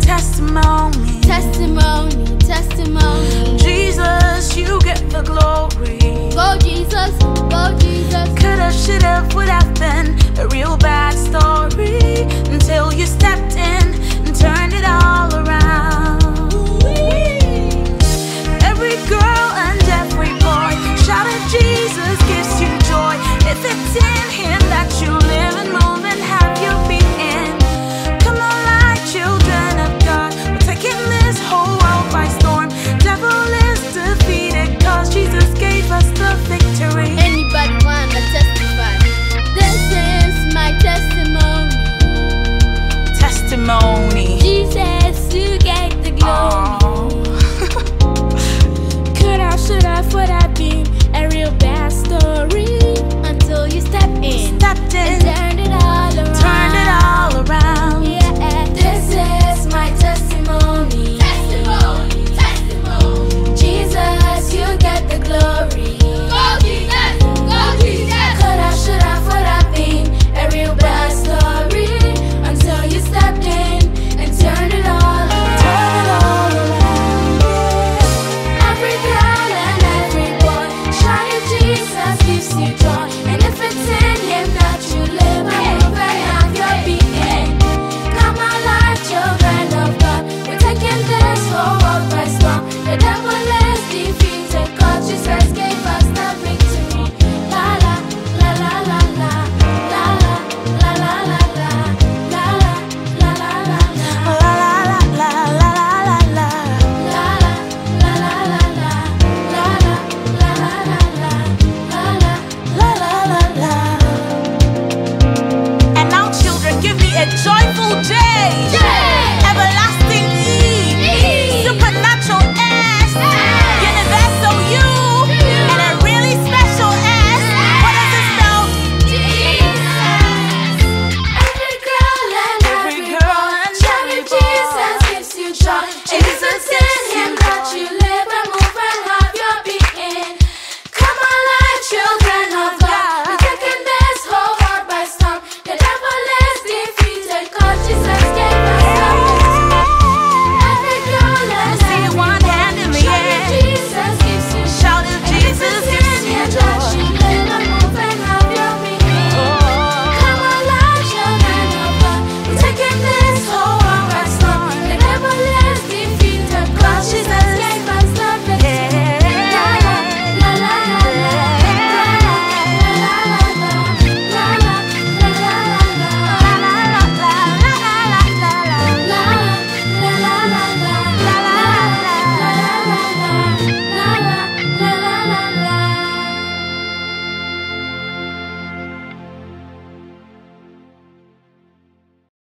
testimony. Testimony, you